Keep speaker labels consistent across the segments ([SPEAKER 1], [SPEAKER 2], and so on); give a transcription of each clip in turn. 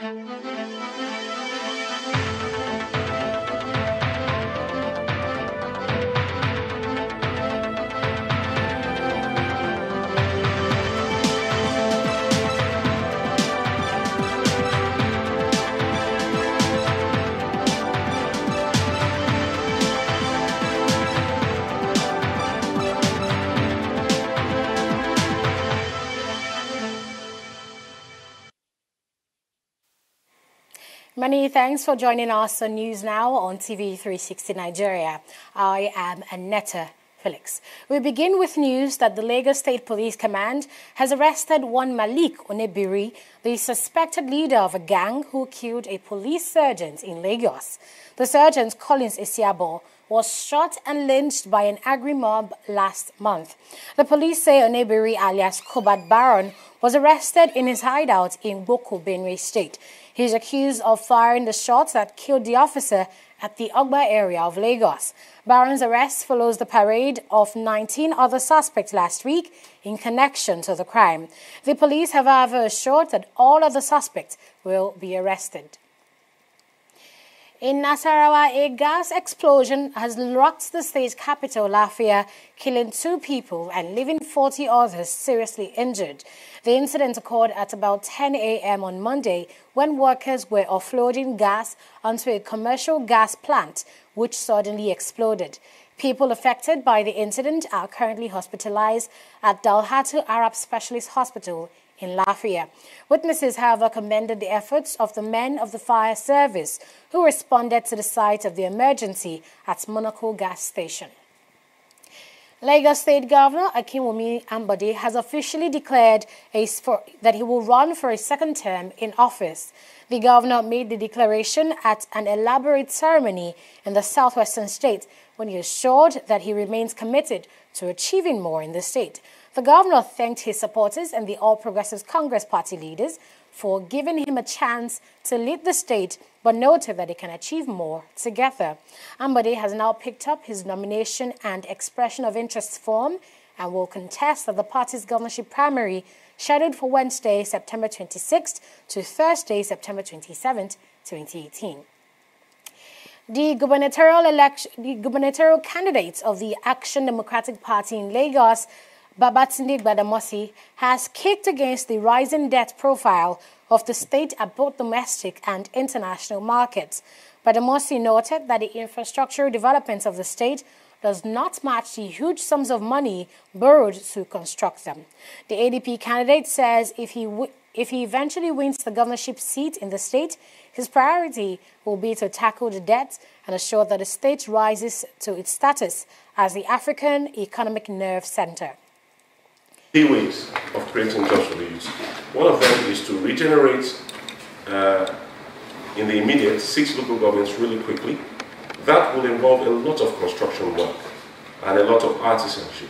[SPEAKER 1] Many thanks for joining us on News Now on TV 360 Nigeria. I am Aneta Felix. We begin with news that the Lagos State Police Command has arrested one Malik Onebiri, the suspected leader of a gang who killed a police sergeant in Lagos. The sergeant, Collins Isiabo, was shot and lynched by an angry mob last month. The police say Onebiri alias Kobat Baron was arrested in his hideout in Boko, Benue State. He is accused of firing the shots that killed the officer at the Ogba area of Lagos. Baron's arrest follows the parade of 19 other suspects last week in connection to the crime. The police have however assured that all other suspects will be arrested. In Nasarawa, a gas explosion has rocked the state capital, Lafia, killing two people and leaving 40 others seriously injured. The incident occurred at about 10 a.m. on Monday when workers were offloading gas onto a commercial gas plant, which suddenly exploded. People affected by the incident are currently hospitalized at Dalhatu Araf Specialist Hospital in Lafia. Witnesses, however, commended the efforts of the men of the fire service who responded to the site of the emergency at Monaco gas station. Lagos State Governor Akinwunmi Ambode has officially declared for, that he will run for a second term in office. The governor made the declaration at an elaborate ceremony in the southwestern state when he assured that he remains committed to achieving more in the state. The governor thanked his supporters and the All Progressives Congress party leaders for giving him a chance to lead the state, but noted that he can achieve more together. Ambode has now picked up his nomination and expression of interest form and will contest at the party's governorship primary scheduled for Wednesday, September 26th to Thursday, September 27th, 2018. The gubernatorial election, the gubernatorial candidates of the Action Democratic Party in Lagos Babatunde Gbadamosi has kicked against the rising debt profile of the state at both domestic and international markets. Gbadamosi noted that the infrastructural developments of the state does not match the huge sums of money borrowed to construct them. The ADP candidate says if he if he eventually wins the governorship seat in the state, his priority will be to tackle the debt and assure that the state rises to its status as the African economic nerve center
[SPEAKER 2] three ways of creating jobs for the youth. One of them is to regenerate uh, in the immediate six local governments really quickly. That will involve a lot of construction work and a lot of artisanship.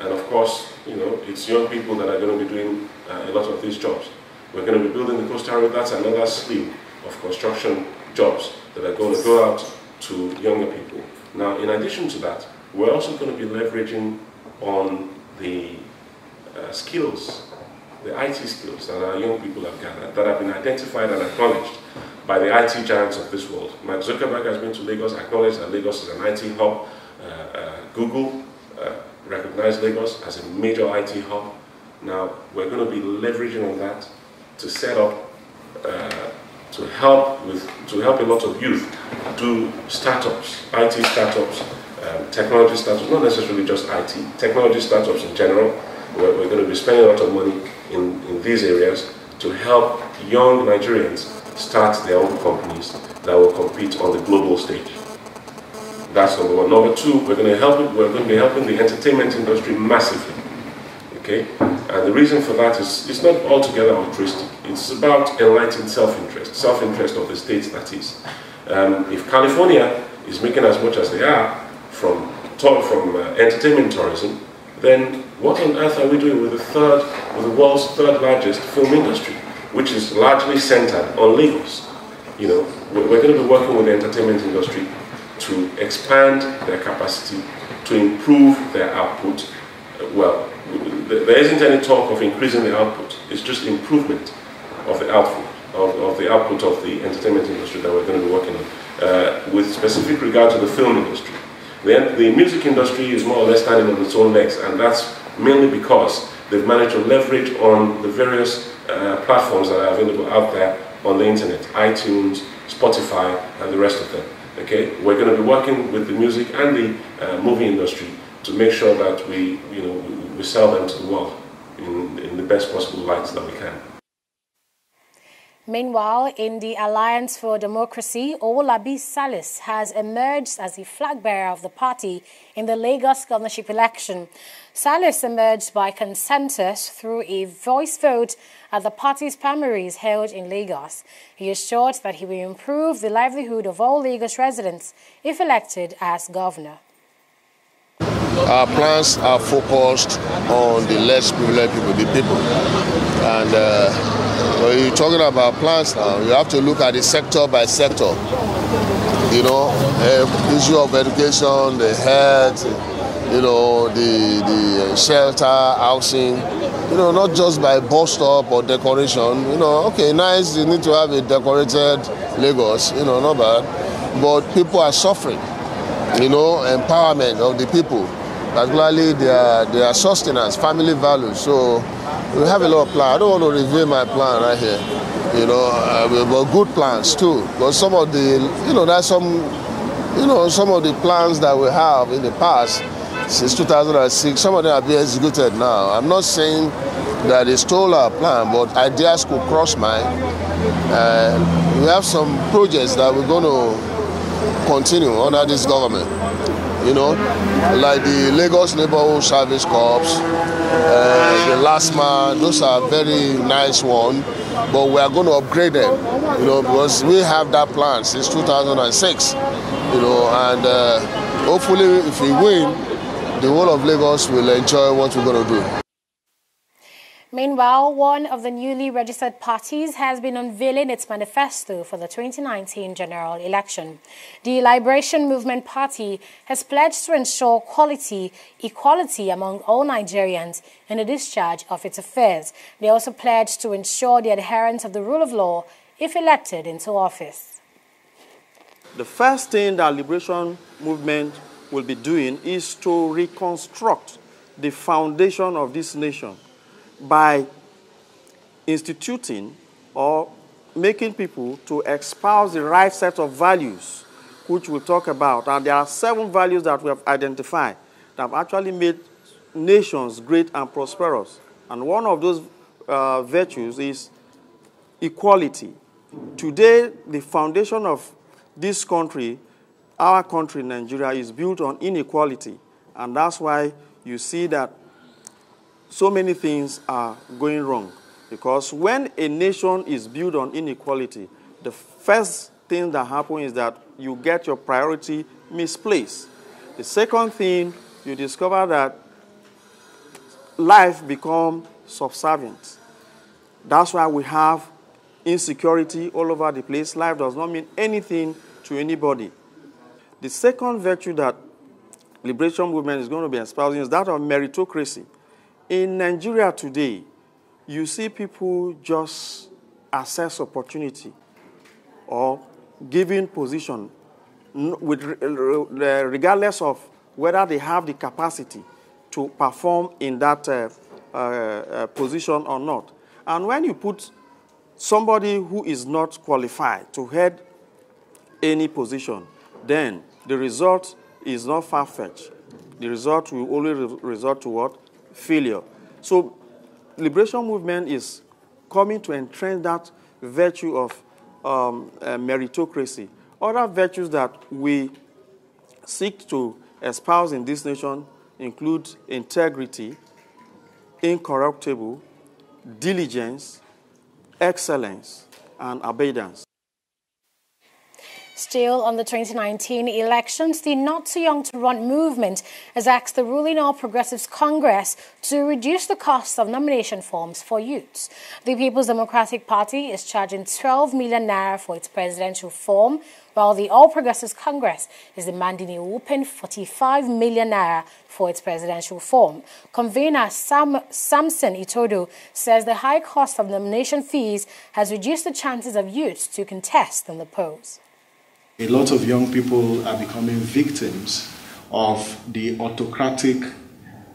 [SPEAKER 2] And of course, you know, it's young people that are going to be doing uh, a lot of these jobs. We're going to be building the coastal road. That's another slew of construction jobs that are going to go out to younger people. Now, in addition to that, we're also going to be leveraging on the uh, skills, the IT skills that our young people have gathered, that have been identified and acknowledged by the IT giants of this world. Mark Zuckerberg has been to Lagos, acknowledged that Lagos is an IT hub. Uh, uh, Google recognized Lagos as a major IT hub. Now, we're going to be leveraging on that to set up, to help with, to help a lot of youth do startups, IT startups, um, technology startups, not necessarily just IT, technology startups in general, we're, we're, going to be spending a lot of money in, in these areas to help young Nigerians start their own companies that will compete on the global stage. That's number one. Number two, we're going to help. We're going to be helping the entertainment industry massively. Okay, and the reason for that is it's not altogether altruistic. It's about enlightened self-interest, self-interest of the states. That is, um, if California is making as much as they are from from uh, entertainment tourism, then what on earth are we doing with the third, with the world's third largest film industry, which is largely centered on Lagos? You know, we're going to be working with the entertainment industry to expand their capacity, to improve their output. Well, there isn't any talk of increasing the output, it's just improvement of the output. of, of the output of the entertainment industry that we're going to be working on, uh, with specific regard to the film industry. Then the music industry is more or less standing on its own legs, and that's mainly because they've managed to leverage on the various uh, platforms that are available out there on the internet, iTunes, Spotify, and the rest of them. Okay, we're going to be working with the music and the uh, movie industry to make sure that we, you know, we sell them to the world in, in the best possible lights that we can.
[SPEAKER 1] Meanwhile, in the Alliance for Democracy, Owolabi Salis has emerged as the flag bearer of the party in the Lagos governorship election. Salis emerged by consensus through a voice vote at the party's primaries held in Lagos. He assured that he will improve the livelihood of all Lagos residents if elected as governor.
[SPEAKER 3] Our plans are focused on the less privileged people, the people. And uh, when you're talking about plans now, you have to look at it sector by sector. You know, uh, issue of education, the health, you know, the, the shelter, housing, you know, not just by bus stop or decoration. You know, okay, nice, you need to have a decorated Lagos, you know, not bad. But people are suffering, you know, empowerment of the people, particularly their, their sustenance, family values. So we have a lot of plans. I don't want to reveal my plan right here, you know, uh, but good plans too. But some of the, you know, there's some, you know, some of the plans that we have in the past since 2006. Some of them are being executed now. I'm not saying that they stole our plan, but ideas could cross mine. Uh, we have some projects that we're going to continue under this government. You know, like the Lagos Neighborhood Service Corps, uh, the last man, those are very nice ones, but we are going to upgrade them, you know, because we have that plan since 2006, you know, and uh, hopefully if we win, the whole of Lagos will enjoy what we're going to do.
[SPEAKER 1] Meanwhile, one of the newly registered parties has been unveiling its manifesto for the 2019 general election. The Liberation Movement Party has pledged to ensure quality, equality among all Nigerians in the discharge of its affairs. They also pledged to ensure the adherence of the rule of law if elected into office.
[SPEAKER 4] The first thing that Liberation Movement will be doing is to reconstruct the foundation of this nation by instituting or making people to espouse the right set of values, which we'll talk about. And there are seven values that we have identified that have actually made nations great and prosperous. And one of those uh, virtues is equality. Today, the foundation of this country our country, Nigeria, is built on inequality. And that's why you see that so many things are going wrong. Because when a nation is built on inequality, the first thing that happens is that you get your priority misplaced. The second thing, you discover that life becomes subservient. That's why we have insecurity all over the place. Life does not mean anything to anybody. The second virtue that liberation movement is going to be espousing is that of meritocracy. In Nigeria today, you see people just assess opportunity or giving position with, regardless of whether they have the capacity to perform in that uh, uh, uh, position or not. And when you put somebody who is not qualified to head any position, then the result is not far-fetched. The result will only re result to what? Failure. So liberation movement is coming to entrench that virtue of um, uh, meritocracy. Other virtues that we seek to espouse in this nation include integrity, incorruptible, diligence, excellence, and abundance.
[SPEAKER 1] Still on the 2019 elections, the Not Too Young to Run movement has asked the ruling All Progressives Congress to reduce the cost of nomination forms for youths. The People's Democratic Party is charging 12 million naira for its presidential form, while the All Progressives Congress is demanding a whopping 45 million naira for its presidential form. Convener Sam Samson Itodo says the high cost of nomination fees has reduced the chances of youths to contest in the polls
[SPEAKER 5] a lot of young people are becoming victims of the autocratic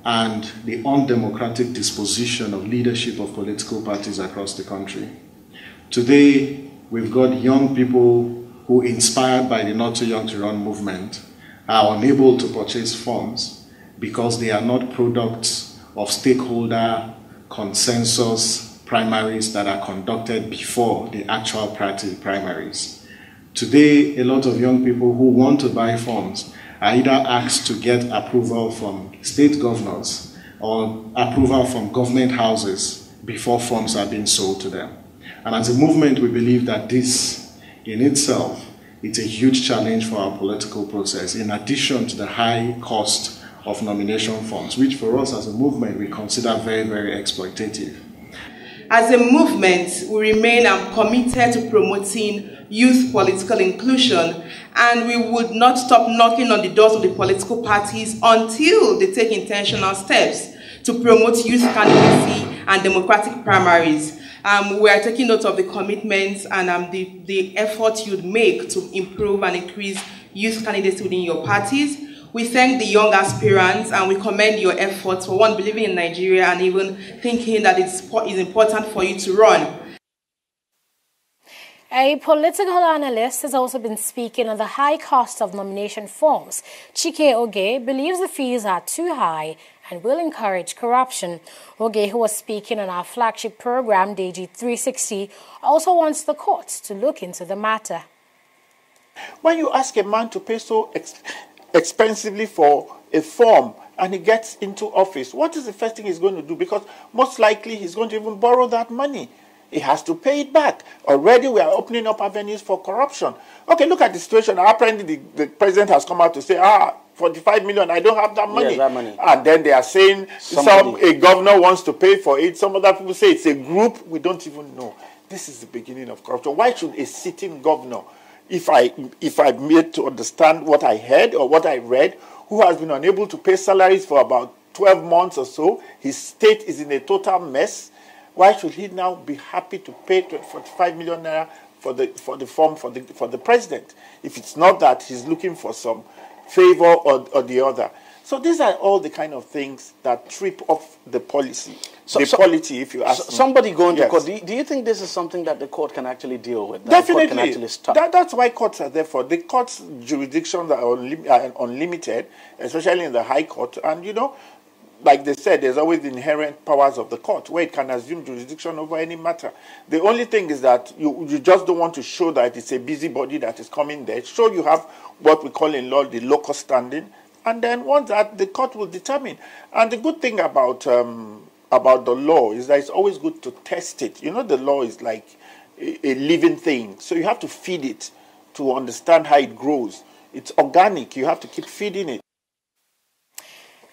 [SPEAKER 5] and the undemocratic disposition of leadership of political parties across the country. Today, we've got young people who, inspired by the Not Too Young to Run movement, are unable to purchase funds because they are not products of stakeholder consensus primaries that are conducted before the actual party primaries. Today, a lot of young people who want to buy farms are either asked to get approval from state governors or approval from government houses before farms are being sold to them. And as a movement, we believe that this in itself is a huge challenge for our political process, in addition to the high cost of nomination forms, which for us as a movement we consider very, very exploitative.
[SPEAKER 6] As a movement, we remain um, committed to promoting youth political inclusion, and we would not stop knocking on the doors of the political parties until they take intentional steps to promote youth candidacy and democratic primaries. Um, we are taking note of the commitments and um, the, the effort you'd make to improve and increase youth candidacy within your parties. We thank the young aspirants and we commend your efforts for one, believing in Nigeria and even thinking that it's, it's important for you to run.
[SPEAKER 1] A political analyst has also been speaking on the high cost of nomination forms. Chike Oge believes the fees are too high and will encourage corruption. Oge, who was speaking on our flagship program, Deji 360, also wants the courts to look into the matter.
[SPEAKER 7] When you ask a man to pay so ex expensively for a form and he gets into office, what is the first thing he's going to do? Because most likely he's going to even borrow that money. He has to pay it back. Already we are opening up avenues for corruption. Okay, look at the situation. Apparently the, the president has come out to say, ah, 45 million, I don't have that money.
[SPEAKER 8] Yes, that money.
[SPEAKER 7] And then they are saying some a governor wants to pay for it. Some other people say it's a group. We don't even know. This is the beginning of corruption. Why should a sitting governor, if I if I made to understand what I heard or what I read, who has been unable to pay salaries for about 12 months or so, his state is in a total mess why should he now be happy to pay 45 million naira for the for the form for the for the president if it's not that he's looking for some favor or, or the other? So these are all the kind of things that trip off the policy, so, the so, polity, if you ask so,
[SPEAKER 8] Somebody going yes. to court. Do you, do you, think this is something that the court can actually deal with?
[SPEAKER 7] Definitely. That, that's why courts are there for. The court's jurisdictions are, unlim are unlimited, especially in the high court. And, you know, like they said, there's always the inherent powers of the court where it can assume jurisdiction over any matter. The only thing is that you, you just don't want to show that it's a busybody that is coming there. Show you have what we call in law the locus standing, and then once that the court will determine. And the good thing about um, about the law is that it's always good to test it. You know, the law is like a, a living thing, so you have to feed it to understand how it grows. It's organic. You have to keep feeding it.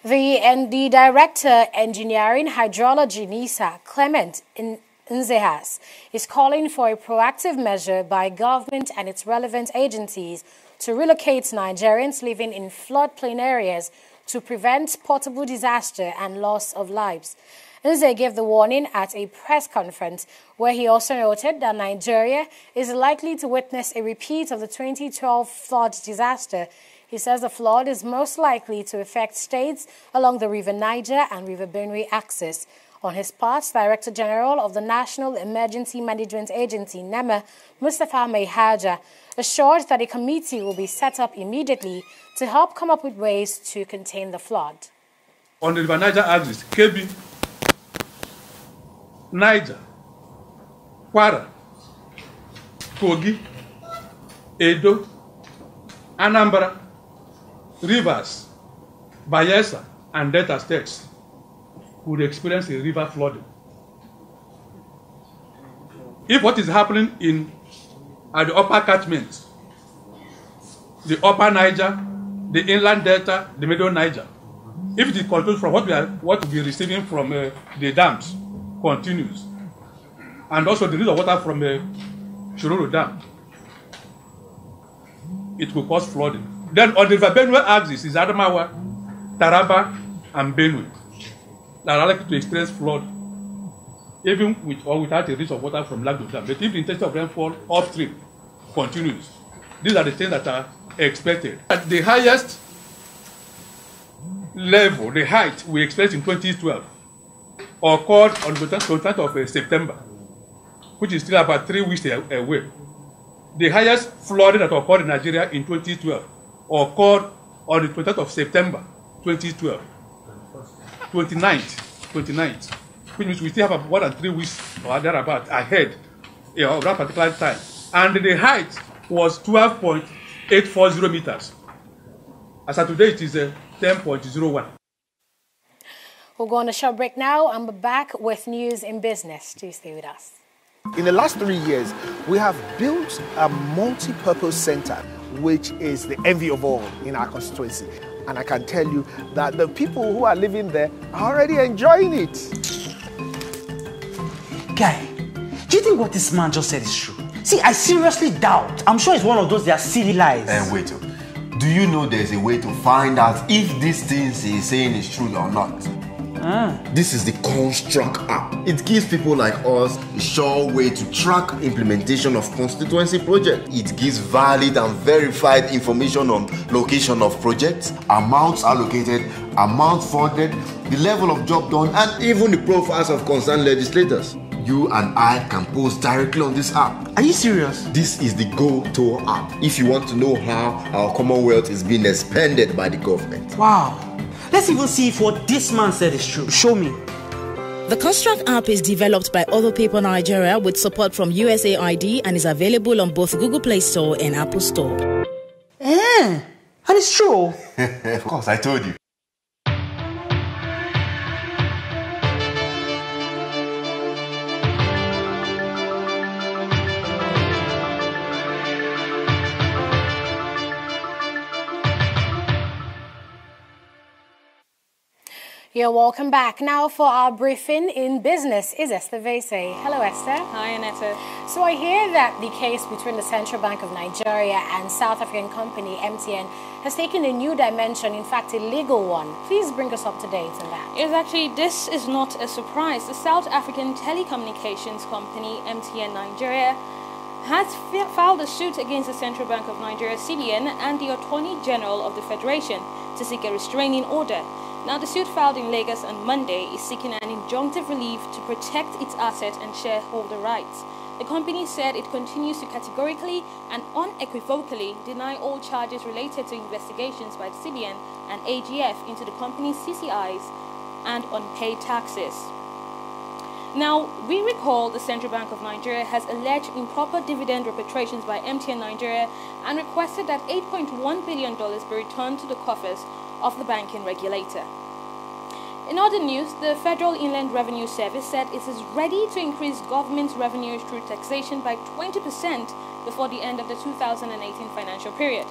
[SPEAKER 1] The, and the Director Engineering Hydrology NIHSA, Clement Nze has, is calling for a proactive measure by government and its relevant agencies to relocate Nigerians living in floodplain areas to prevent potable disaster and loss of lives. Nze gave the warning at a press conference where he also noted that Nigeria is likely to witness a repeat of the 2012 flood disaster he says the flood is most likely to affect states along the River Niger and River Benue axis. On his part, Director General of the National Emergency Management Agency, NEMA, Mustapha Maihaja, assured that a committee will be set up immediately to help come up with ways to contain the flood.
[SPEAKER 9] On the River Niger axis, Kebbi, Niger, Kwara, Kogi, Edo, Anambra, rivers, Bayelsa, and Delta states would experience a river flooding. If what is happening in at the upper catchment the upper Niger, the inland delta, the middle Niger. If it continues from what we are what we are receiving from uh, the dams continues, and also the release of water from the uh, Shiroro Dam, it will cause flooding. Then on the Benue axis is Adamawa, Taraba, and Benue that are likely to experience flood, even with or without a release of water from Lagdo Dam. But if the intensity of rainfall upstream continues, these are the things that are expected. At the highest level, the height we experienced in 2012 occurred on the 29th of uh, September, which is still about three weeks away. The highest flooding that occurred in Nigeria in 2012 occurred on the 20th of September 2012. 29th, 29th, which means we still have more than three weeks or thereabout ahead you know, of that particular time. And the height was 12.840 meters. As of today, it is uh, 10.01.
[SPEAKER 1] We'll go on a short break now and we're back with news in business. Do stay with us.
[SPEAKER 10] In the last three years, we have built a multi-purpose center, which is the envy of all in our constituency. And I can tell you that the people who are living there are already enjoying it.
[SPEAKER 11] Guy, do you think what this man just said is true? See, I seriously doubt. I'm sure it's one of those their silly lies.
[SPEAKER 12] And wait, oh. do you know there's a way to find out if these things he's saying is true or not?
[SPEAKER 11] Ah.
[SPEAKER 12] This is the Construct app. It gives people like us a sure way to track implementation of constituency projects. It gives valid and verified information on location of projects, amounts allocated, amount funded, the level of job done, and even the profiles of concerned legislators. You and I can post directly on this app.
[SPEAKER 11] Are you serious?
[SPEAKER 12] This is the Go Tour app if you want to know how our Commonwealth is being expanded by the government.
[SPEAKER 11] Wow. Let's even see if what this man said is true. Show me.
[SPEAKER 13] The Construct app is developed by OrderPaper Nigeria with support from USAID and is available on both Google Play Store and Apple Store.
[SPEAKER 11] Eh, and it's true.
[SPEAKER 12] of course, I told you.
[SPEAKER 1] You're welcome back. Now for our briefing in business is Esther Vese. Hello, Esther.
[SPEAKER 14] Hi, Annette.
[SPEAKER 1] So I hear that the case between the Central Bank of Nigeria and South African company MTN has taken a new dimension, in fact, a legal one. Please bring us up to date on that.
[SPEAKER 14] Yes, actually, this is not a surprise. The South African telecommunications company MTN Nigeria has filed a suit against the Central Bank of Nigeria, CBN, and the Attorney General of the Federation to seek a restraining order. Now, the suit filed in Lagos on Monday is seeking an injunctive relief to protect its asset and shareholder rights. The company said it continues to categorically and unequivocally deny all charges related to investigations by CBN and AGF into the company's CCIs and unpaid taxes. Now, we recall the Central Bank of Nigeria has alleged improper dividend repatriations by MTN Nigeria and requested that $8.1 billion be returned to the coffers of the banking regulator. In other news, the Federal Inland Revenue Service said it is ready to increase government's revenue through taxation by 20% before the end of the 2018 financial period.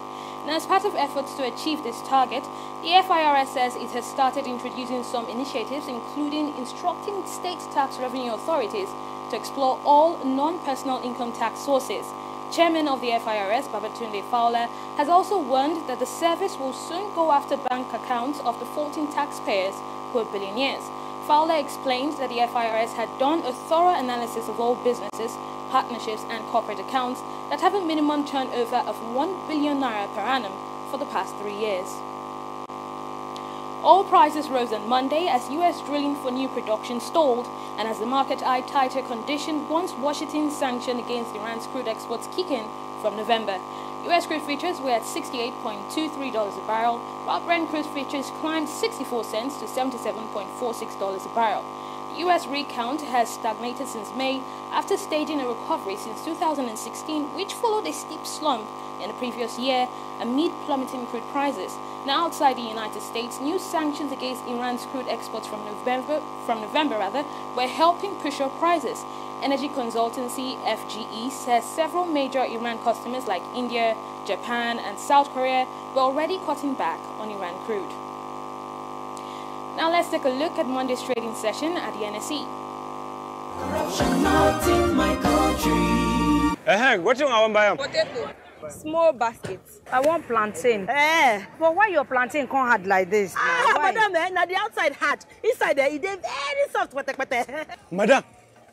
[SPEAKER 14] Now, as part of efforts to achieve this target, the FIRS says it has started introducing some initiatives, including instructing state tax revenue authorities to explore all non-personal income tax sources Chairman of the FIRS, Babatunde Fowler, has also warned that the service will soon go after bank accounts of the 14 taxpayers who are billionaires. Fowler explained that the FIRS had done a thorough analysis of all businesses, partnerships and corporate accounts that have a minimum turnover of 1 billion naira per annum for the past three years. Oil prices rose on Monday as U.S. drilling for new production stalled and as the market eyed tighter conditions once Washington's sanction against Iran's crude exports kick in from November. U.S. crude futures were at $68.23 a barrel, while Brent crude futures climbed 64 cents to $77.46 a barrel. The U.S. rig count has stagnated since May after staging a recovery since 2016, which followed a steep slump in the previous year amid plummeting crude prices. Now, outside the United States, new sanctions against Iran's crude exports from November, from November rather, were helping push up prices. Energy consultancy FGE says several major Iran customers like India, Japan, and South Korea were already cutting back on Iran crude. Now let's take a look at Monday's trading session at the NSE.
[SPEAKER 15] Corruption not in my country. Uh-huh. What do you want to buy?
[SPEAKER 16] Potato. Small baskets. I want plantain. Eh, but why your plantain can't hard like this?
[SPEAKER 17] Ah, why? madam, eh, now the outside hard. Inside there, it is very soft.
[SPEAKER 15] madam,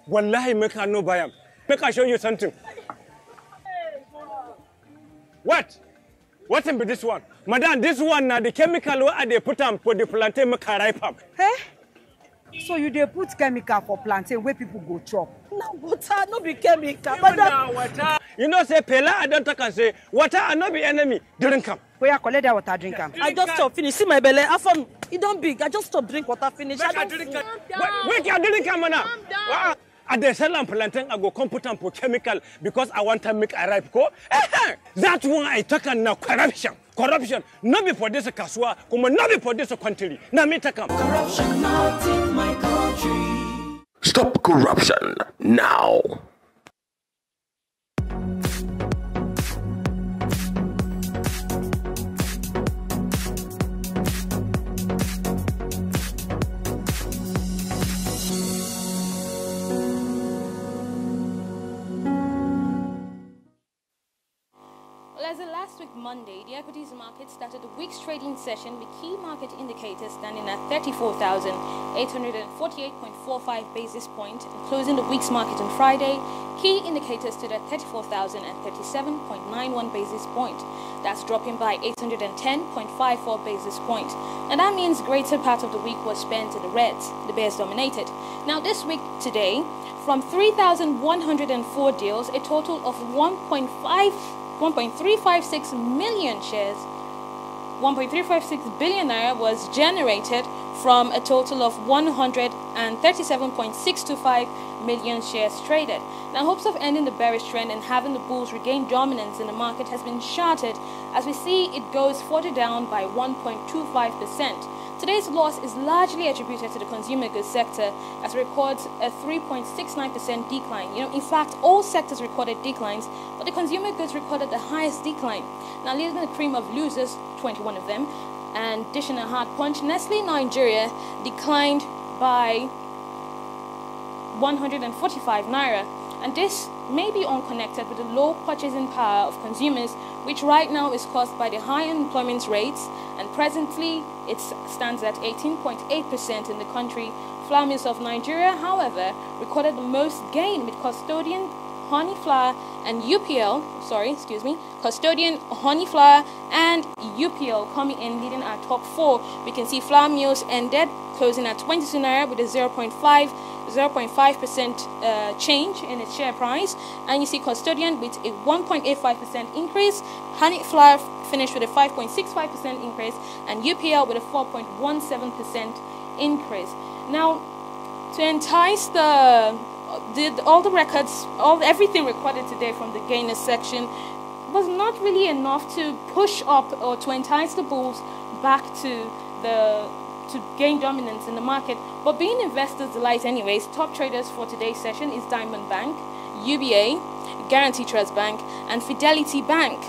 [SPEAKER 15] wallahi make her no buy them. Make her show you something. What? What be this one? Madam, this one now the chemical what they put on for the plantain make her ripe up.
[SPEAKER 16] Eh? So you dey put chemical for plantain where people go chop?
[SPEAKER 17] Na water, no be chemical.
[SPEAKER 15] You na water. You know say Pela I don't talk and say water I no be enemy. Drink am.
[SPEAKER 16] You collect that water drink am?
[SPEAKER 17] I just stop finish. See my belly. I found it don't big. I just stop drink water finish.
[SPEAKER 15] Make I don't drink am. Wait, wait, drink am now. I dey sell am plantain, I go come put am for chemical because I want to make a ripe go. That one I talk am now corruption. Corruption. No be for this kasua, kuma no be for this country. Na me talk am.
[SPEAKER 18] Corruption not in my country. Stop corruption now.
[SPEAKER 14] Monday, the equities market started the week's trading session with key market indicators standing at 34,848.45 basis point, and closing the week's market on Friday, key indicators stood at 34,037.91 basis point. That's dropping by 810.54 basis point. And that means greater part of the week was spent in the reds. The bears dominated. Now this week today, from 3,104 deals, a total of 1.5 1.356 million shares, 1.356 billion naira was generated from a total of 137.625 million shares traded. Now, hopes of ending the bearish trend and having the bulls regain dominance in the market has been shattered as we see it goes further down by 1.25 percent. Today's loss is largely attributed to the consumer goods sector as it records a 3.69% decline. You know, in fact, all sectors recorded declines, but the consumer goods recorded the highest decline. Now, leading the cream of losers, 21 of them, and dishing a hard punch, Nestle Nigeria declined by 145 naira. And this may be unconnected with the low purchasing power of consumers, which right now is caused by the high unemployment rates and presently it stands at 18.8% in the country. Flour mills of Nigeria, however, recorded the most gain with custodian honey flour and UPL, sorry, excuse me, custodian honey flour and UPL coming in leading our top four. We can see flour mills ended closing at 22 naira with a 0.5 0.5% uh, change in its share price, and you see custodian with a 1.85% increase, honey flour finished with a 5.65% increase, and UPL with a 4.17% increase. Now, to entice the did all the records, all everything recorded today from the gainers section was not really enough to push up or to entice the bulls back to the to gain dominance in the market. But being investors' delight anyways, top traders for today's session is Diamond Bank, UBA, Guaranty Trust Bank, and Fidelity Bank.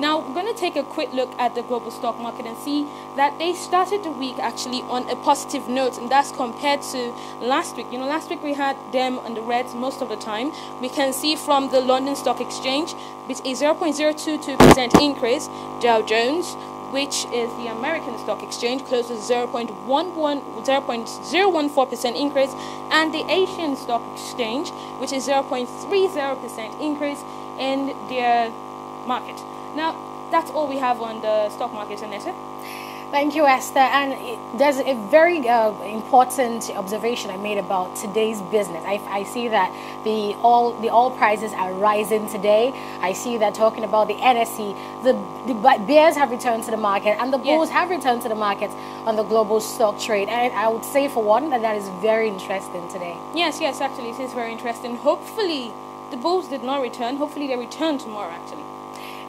[SPEAKER 14] Now, we're going to take a quick look at the global stock market and see that they started the week actually on a positive note, and that's compared to last week. You know, last week we had them on the reds most of the time. We can see from the London Stock Exchange with a 0.022% increase, Dow Jones which is the American Stock Exchange, closed with 0.014% increase, and the Asian Stock Exchange, which is 0.30% increase in their market. Now, that's all we have on the stock market, Aneta.
[SPEAKER 1] Thank you, Esther. And there's a very uh, important observation I made about today's business. I, I, see that the all the oil prices are rising today. I see that talking about the NSE, the, the bears have returned to the market, and the bulls yes. have returned to the market on the global stock trade. And I would say, for one, that that is very interesting today.
[SPEAKER 14] Yes, yes, actually, it is very interesting. Hopefully, the bulls did not return. Hopefully, they return tomorrow. Actually.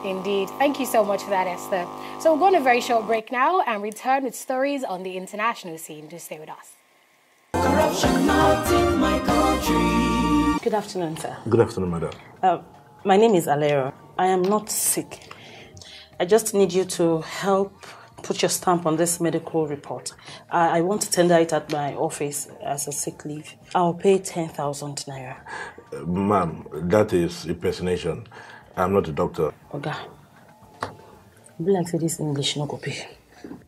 [SPEAKER 1] Indeed. Thank you so much for that, Esther. So we're going on a very short break now and return with stories on the international scene. Do stay with us.
[SPEAKER 19] Corruption not in my country.
[SPEAKER 20] Good afternoon, sir.
[SPEAKER 21] Good afternoon, madam.
[SPEAKER 20] Uh, my name is Alero. I am not sick. I just need you to help put your stamp on this medical report. I, I want to tender it at my office as a sick leave. I'll pay 10,000 naira.
[SPEAKER 21] Uh, ma'am, that is impersonation. I'm not a doctor.
[SPEAKER 20] Oga, be like say this English no go pay.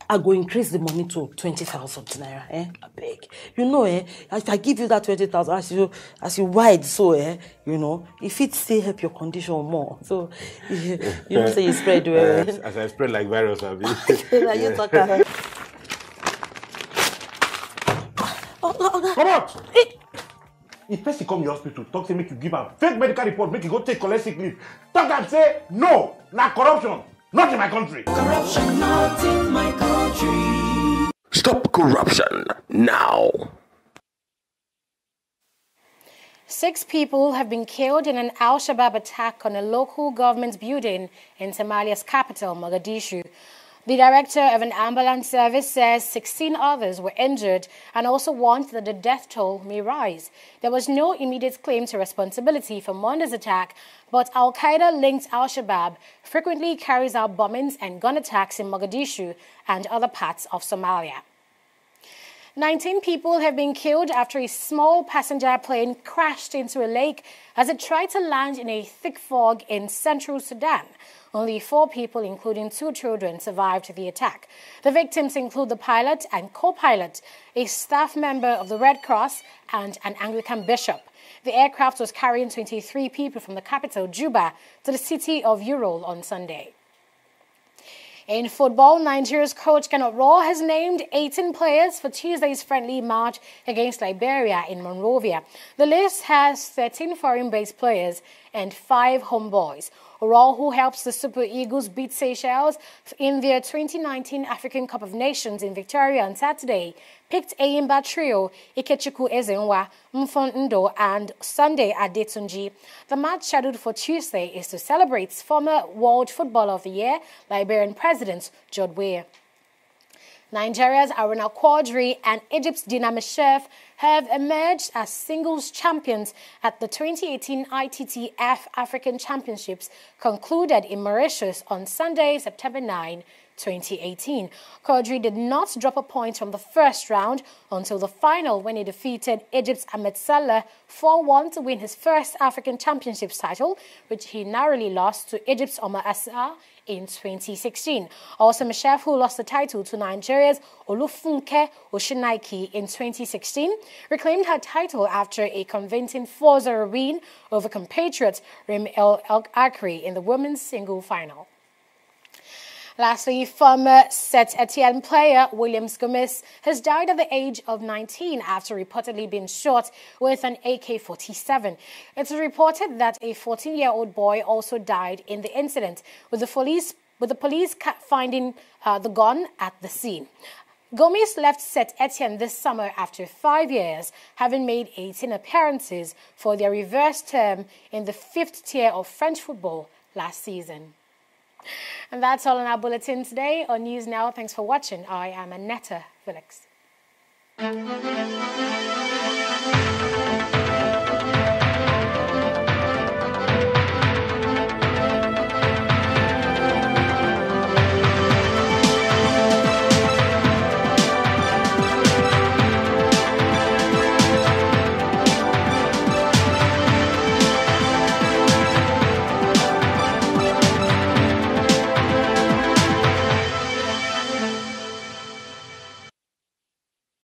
[SPEAKER 20] I go increase the money to 20,000 naira, eh? I beg. You know, eh? If I give you that 20,000, as you, as you wide so, eh? You know, if it still help your condition more. So, you, you know, say you spread well.
[SPEAKER 21] as, as I spread like virus, be.
[SPEAKER 20] Like you talk, ah.
[SPEAKER 21] Come out! If person come your hospital, talk say make you give am fake medical report, make you go take collect sick leave. Talk am say no, na corruption, not in my country.
[SPEAKER 19] Corruption not in my country.
[SPEAKER 18] Stop corruption now.
[SPEAKER 1] Six people have been killed in an Al Shabaab attack on a local government building in Somalia's capital, Mogadishu. The director of an ambulance service says 16 others were injured and also warned that the death toll may rise. There was no immediate claim to responsibility for Monday's attack, but Al Qaeda linked Al Shabaab frequently carries out bombings and gun attacks in Mogadishu and other parts of Somalia. 19 people have been killed after a small passenger plane crashed into a lake as it tried to land in a thick fog in central Sudan. Only four people, including two children, survived the attack. The victims include the pilot and co-pilot, a staff member of the Red Cross, and an Anglican bishop. The aircraft was carrying 23 people from the capital, Juba, to the city of Yirol on Sunday. In football, Nigeria's coach Gernot Rohr has named 18 players for Tuesday's friendly match against Liberia in Monrovia. The list has 13 foreign-based players and five homeboys. Rohr, who helps the Super Eagles beat Seychelles in their 2019 African Cup of Nations in Victoria on Saturday, picked Ayimba Trio, Ikechukwu Ezenwa, Mfon and Sunday Adetunji. The match scheduled for Tuesday is to celebrate former World Footballer of the Year, Liberian President George Weah. Nigeria's Aruna Quadri and Egypt's Dina Meshref have emerged as singles champions at the 2018 ITTF African Championships concluded in Mauritius on Sunday, September 9, 2018. Quadri did not drop a point from the first round until the final when he defeated Egypt's Ahmed Salah 4-1 to win his first African Championships title, which he narrowly lost to Egypt's Omar Assar in 2016. Also, Meshref, who lost the title to Nigeria's Olufunke Oshonaike in 2016, reclaimed her title after a convincing 4-0 win over compatriot Rim El Akri in the women's single final. Lastly, former Saint Etienne player Williams Gomez has died at the age of 19 after reportedly being shot with an AK-47. It's reported that a 14-year-old boy also died in the incident, with the police with the police finding uh, the gun at the scene. Gomez left Saint Etienne this summer after five years, having made 18 appearances for their reverse term in the fifth tier of French football last season. And that's all in our bulletin today on News Now. Thanks for watching. I am Annetta Felix.